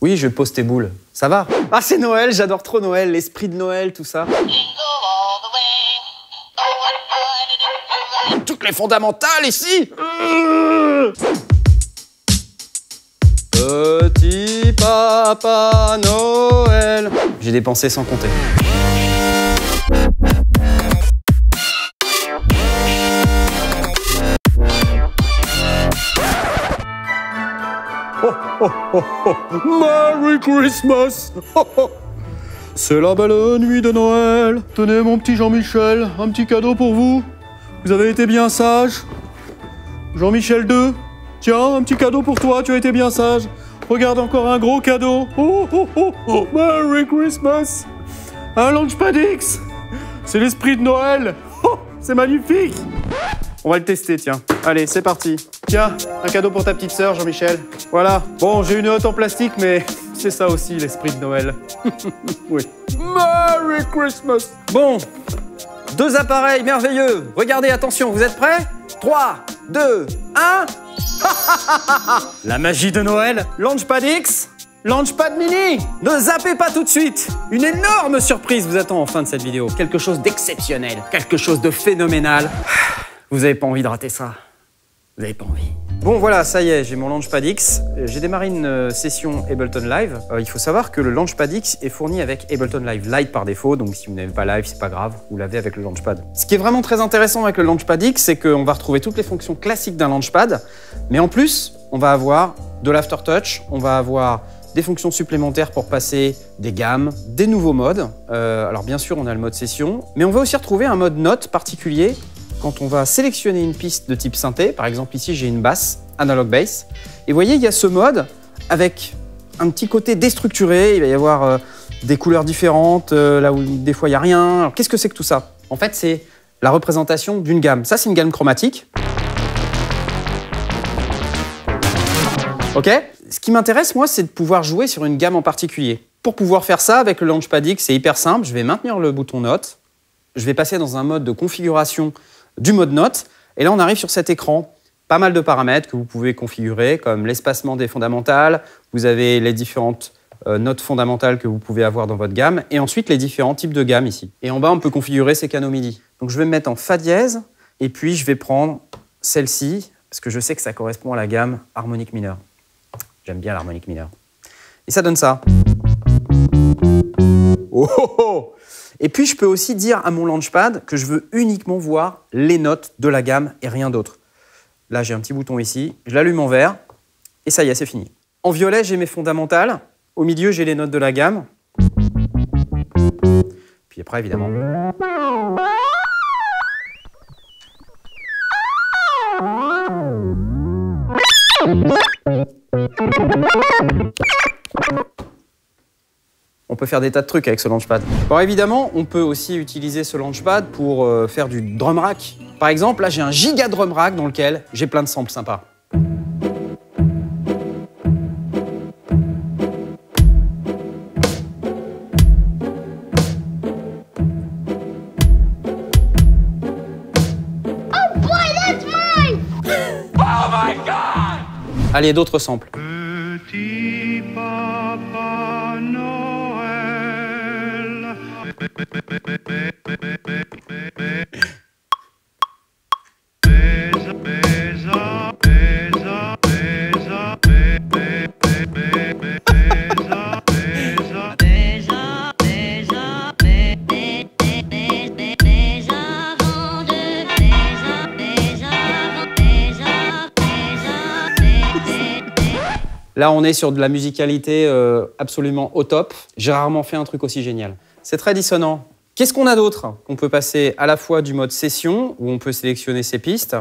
Oui, je pose tes boules. Ça va Ah, c'est Noël, j'adore trop Noël, l'esprit de Noël, tout ça. Toutes les fondamentales ici Petit papa Noël. J'ai dépensé sans compter. Merry Christmas C'est la belle nuit de Noël. Tenez mon petit Jean-Michel, un petit cadeau pour vous. Vous avez été bien sage. Jean-Michel 2, tiens, un petit cadeau pour toi, tu as été bien sage. Regarde encore un gros cadeau. Oh, oh, oh, oh. Merry Christmas Un Launchpad X C'est l'esprit de Noël Oh, C'est magnifique On va le tester, tiens. Allez, c'est parti. Tiens, un cadeau pour ta petite sœur, Jean-Michel. Voilà. Bon, j'ai une hotte en plastique, mais c'est ça aussi l'esprit de Noël. oui. Merry Christmas Bon, deux appareils merveilleux. Regardez, attention, vous êtes prêts? 3, 2, 1. La magie de Noël. Launchpad X, Launchpad Mini. Ne zappez pas tout de suite. Une énorme surprise vous attend en fin de cette vidéo. Quelque chose d'exceptionnel, quelque chose de phénoménal. Vous avez pas envie de rater ça. Vous avez pas envie. Bon voilà, ça y est, j'ai mon Launchpad X. J'ai démarré une euh, session Ableton Live. Euh, il faut savoir que le Launchpad X est fourni avec Ableton Live Lite par défaut, donc si vous n'avez pas Live, c'est pas grave, vous l'avez avec le Launchpad. Ce qui est vraiment très intéressant avec le Launchpad X, c'est qu'on va retrouver toutes les fonctions classiques d'un Launchpad, mais en plus, on va avoir de l'aftertouch, on va avoir des fonctions supplémentaires pour passer des gammes, des nouveaux modes. Euh, alors bien sûr, on a le mode session, mais on va aussi retrouver un mode note particulier quand on va sélectionner une piste de type synthé, par exemple ici j'ai une basse, analog bass, et vous voyez il y a ce mode avec un petit côté déstructuré, il va y avoir euh, des couleurs différentes, euh, là où des fois il n'y a rien. Alors qu'est-ce que c'est que tout ça? En fait c'est la représentation d'une gamme. Ça c'est une gamme chromatique. Ok? Ce qui m'intéresse moi c'est de pouvoir jouer sur une gamme en particulier. Pour pouvoir faire ça avec le Launchpad X c'est hyper simple, je vais maintenir le bouton note, je vais passer dans un mode de configuration du mode note. Et là, on arrive sur cet écran. Pas mal de paramètres que vous pouvez configurer, comme l'espacement des fondamentales. Vous avez les différentes euh, notes fondamentales que vous pouvez avoir dans votre gamme. Et ensuite, les différents types de gammes ici. Et en bas, on peut configurer ces canaux MIDI. Donc, je vais me mettre en Fa dièse. Et puis, je vais prendre celle-ci, parce que je sais que ça correspond à la gamme harmonique mineure. J'aime bien l'harmonique mineure. Et ça donne ça. Oh, oh, oh et puis, je peux aussi dire à mon Launchpad que je veux uniquement voir les notes de la gamme et rien d'autre. Là, j'ai un petit bouton ici, je l'allume en vert, et ça y est, c'est fini. En violet, j'ai mes fondamentales. Au milieu, j'ai les notes de la gamme. Puis après, évidemment... on peut faire des tas de trucs avec ce launchpad. Bon, évidemment, on peut aussi utiliser ce launchpad pour euh, faire du drum rack. Par exemple, là, j'ai un giga drum rack dans lequel j'ai plein de samples sympas. Allez, d'autres samples. Là, on est sur de la musicalité euh, absolument au top. J'ai rarement fait un truc aussi génial. C'est très dissonant. Qu'est-ce qu'on a d'autre On peut passer à la fois du mode session, où on peut sélectionner ses pistes,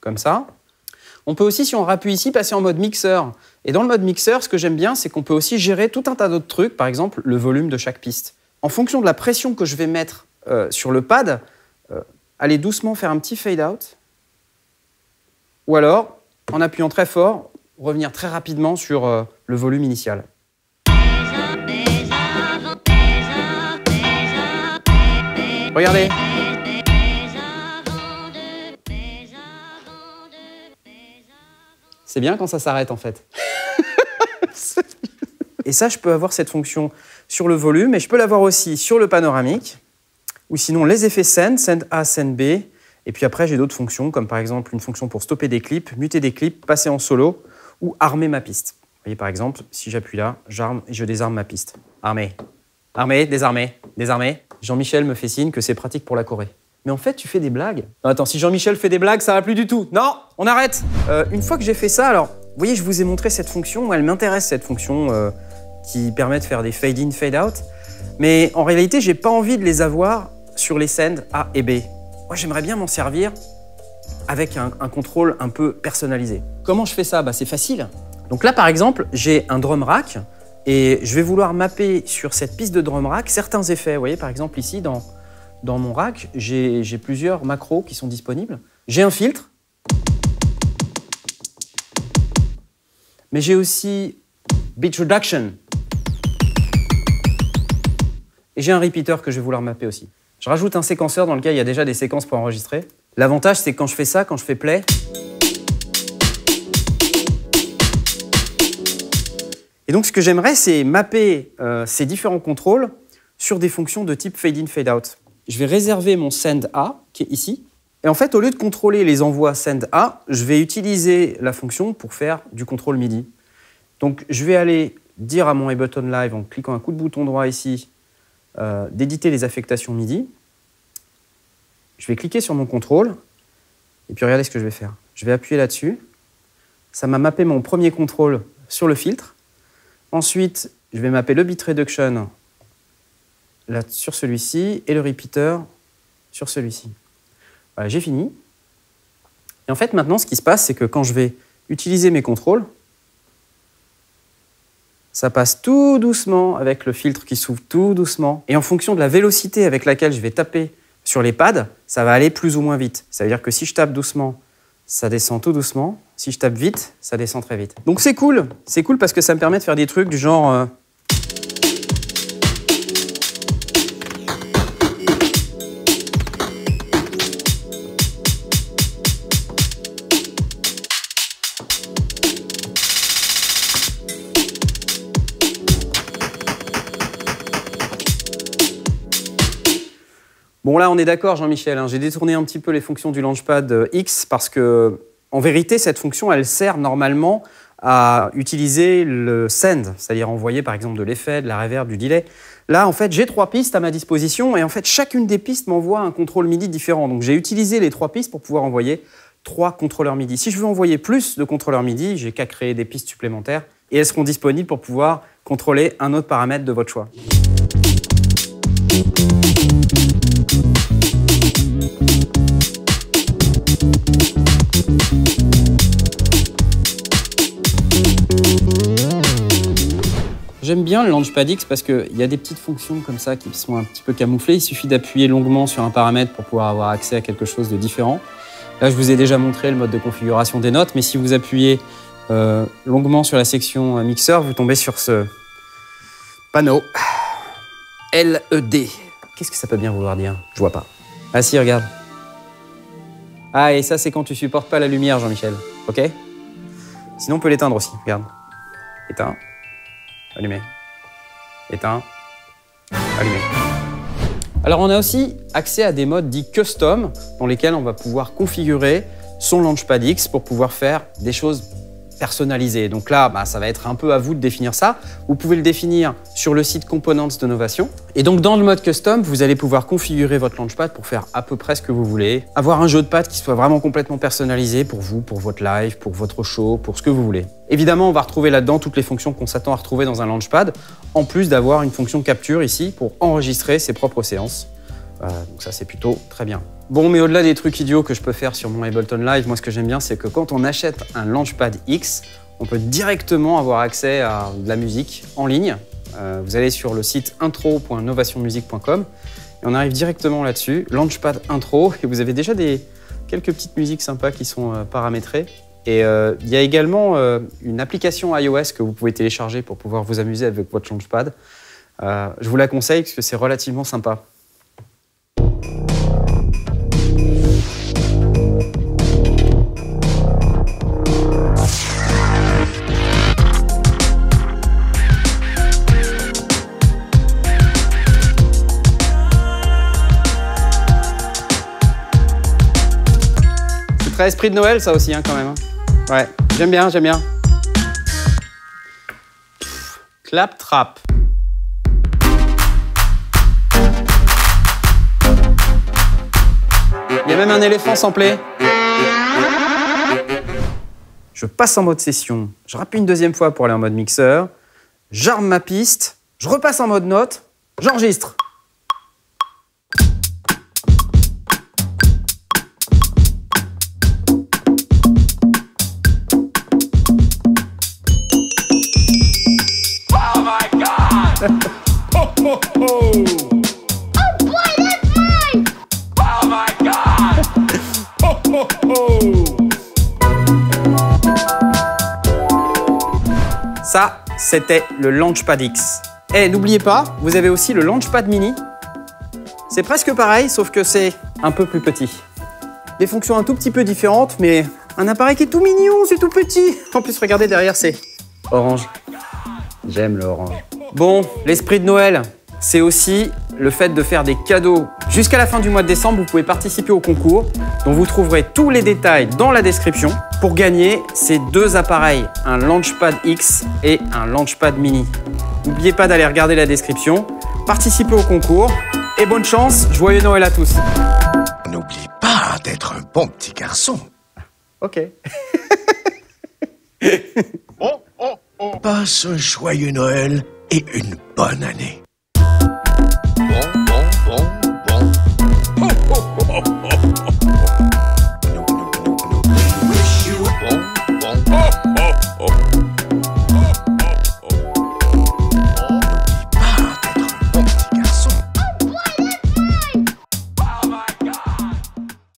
comme ça. On peut aussi, si on rappuie ici, passer en mode mixeur. Et dans le mode mixeur, ce que j'aime bien, c'est qu'on peut aussi gérer tout un tas d'autres trucs, par exemple le volume de chaque piste. En fonction de la pression que je vais mettre euh, sur le pad, euh, aller doucement faire un petit fade out. Ou alors, en appuyant très fort, revenir très rapidement sur euh, le volume initial. Regardez. C'est bien quand ça s'arrête en fait. Et ça, je peux avoir cette fonction sur le volume, et je peux l'avoir aussi sur le panoramique, ou sinon les effets send, send A, send B. Et puis après, j'ai d'autres fonctions, comme par exemple une fonction pour stopper des clips, muter des clips, passer en solo, ou armer ma piste. Vous voyez, par exemple, si j'appuie là, j'arme et je désarme ma piste. Armer. Armer, désarmer, désarmer. Jean-Michel me fait signe que c'est pratique pour la Corée. Mais en fait, tu fais des blagues. Attends, si Jean-Michel fait des blagues, ça va plus du tout. Non, on arrête. Euh, une fois que j'ai fait ça, alors, vous voyez, je vous ai montré cette fonction. Elle m'intéresse cette fonction euh, qui permet de faire des fade in, fade out. Mais en réalité, j'ai pas envie de les avoir sur les sends A et B. Moi, j'aimerais bien m'en servir avec un, un, contrôle un peu personnalisé. Comment je fais ça? Bah, C'est facile. Donc là, par exemple, j'ai un drum rack et je vais vouloir mapper sur cette piste de drum rack certains effets. Vous voyez, par exemple, ici, dans, dans mon rack, j'ai plusieurs macros qui sont disponibles. J'ai un filtre, mais j'ai aussi Beat Reduction. Et j'ai un repeater que je vais vouloir mapper aussi. Je rajoute un séquenceur dans lequel il y a déjà des séquences pour enregistrer. L'avantage, c'est que quand je fais ça, quand je fais play, Et donc, ce que j'aimerais, c'est mapper euh, ces différents contrôles sur des fonctions de type fade in, fade out. Je vais réserver mon send A, qui est ici. Et en fait, au lieu de contrôler les envois send A, je vais utiliser la fonction pour faire du contrôle MIDI. Donc, je vais aller dire à mon Ableton Live, en cliquant un coup de bouton droit ici, euh, d'éditer les affectations MIDI. Je vais cliquer sur mon contrôle. Et puis, regardez ce que je vais faire. Je vais appuyer là-dessus. Ça m'a mappé mon premier contrôle sur le filtre. Ensuite, je vais mapper le bit reduction sur celui-ci et le repeater sur celui-ci. Voilà, j'ai fini. Et en fait, maintenant, ce qui se passe, c'est que quand je vais utiliser mes contrôles, ça passe tout doucement avec le filtre qui s'ouvre tout doucement. Et en fonction de la vélocité avec laquelle je vais taper sur les pads, ça va aller plus ou moins vite. Ça veut dire que si je tape doucement, ça descend tout doucement. Si je tape vite, ça descend très vite. Donc c'est cool, c'est cool parce que ça me permet de faire des trucs du genre... Euh... Bon là, on est d'accord, Jean-Michel. Hein, J'ai détourné un petit peu les fonctions du Launchpad euh, X parce que en vérité, cette fonction, elle sert normalement à utiliser le send, c'est-à-dire envoyer par exemple de l'effet, de la reverb, du delay. Là, en fait, j'ai trois pistes à ma disposition et en fait, chacune des pistes m'envoie un contrôle MIDI différent. Donc, j'ai utilisé les trois pistes pour pouvoir envoyer trois contrôleurs MIDI. Si je veux envoyer plus de contrôleurs MIDI, j'ai qu'à créer des pistes supplémentaires et elles seront disponibles pour pouvoir contrôler un autre paramètre de votre choix. J'aime bien le Launchpad X parce qu'il y a des petites fonctions comme ça qui sont un petit peu camouflées. Il suffit d'appuyer longuement sur un paramètre pour pouvoir avoir accès à quelque chose de différent. Là, je vous ai déjà montré le mode de configuration des notes, mais si vous appuyez euh, longuement sur la section euh, mixeur, vous tombez sur ce panneau LED. Qu'est-ce que ça peut bien vouloir dire? Je vois pas. Ah si, regarde. Ah, et ça, c'est quand tu supportes pas la lumière, Jean-Michel. Ok? Sinon, on peut l'éteindre aussi. Regarde. Éteint. Allumé. Éteint. Allumé. Alors on a aussi accès à des modes dits custom dans lesquels on va pouvoir configurer son Launchpad X pour pouvoir faire des choses personnalisées. Donc là, bah, ça va être un peu à vous de définir ça. Vous pouvez le définir sur le site Components de Novation. Et donc dans le mode custom, vous allez pouvoir configurer votre Launchpad pour faire à peu près ce que vous voulez. Avoir un jeu de pad qui soit vraiment complètement personnalisé pour vous, pour votre live, pour votre show, pour ce que vous voulez. Évidemment, on va retrouver là-dedans toutes les fonctions qu'on s'attend à retrouver dans un Launchpad, en plus d'avoir une fonction capture ici pour enregistrer ses propres séances. Euh, donc ça, c'est plutôt très bien. Bon, mais au-delà des trucs idiots que je peux faire sur mon Ableton Live, moi, ce que j'aime bien, c'est que quand on achète un Launchpad X, on peut directement avoir accès à de la musique en ligne. Euh, vous allez sur le site intro.novationmusique.com et on arrive directement là-dessus, Launchpad Intro, et vous avez déjà des, quelques petites musiques sympas qui sont euh, paramétrées. Et il y a également une application iOS que vous pouvez télécharger pour pouvoir vous amuser avec votre Launchpad. Je vous la conseille parce que c'est relativement sympa. Esprit de Noël, ça aussi, hein, quand même. hein. Ouais, j'aime bien, j'aime bien. Clap trap. Il y a même un éléphant samplé. Je passe en mode session. Je rappuie une deuxième fois pour aller en mode mixeur. J'arme ma piste. Je repasse en mode note. J'enregistre. C'était le Launchpad X. Et n'oubliez pas, vous avez aussi le Launchpad Mini. C'est presque pareil, sauf que c'est un peu plus petit. Les fonctions un tout petit peu différentes, mais un appareil qui est tout mignon, c'est tout petit. En plus, regardez derrière, c'est orange. J'aime le orange. Bon, l'esprit de Noël, c'est aussi le fait de faire des cadeaux. Jusqu'à la fin du mois de décembre, vous pouvez participer au concours, dont vous trouverez tous les détails dans la description pour gagner ces deux appareils, un Launchpad X et un Launchpad Mini. N'oubliez pas d'aller regarder la description, participez au concours et bonne chance, joyeux Noël à tous. N'oublie pas d'être un bon petit garçon. Ok. Passe un joyeux Noël et une bonne année. Bon, bon, bon.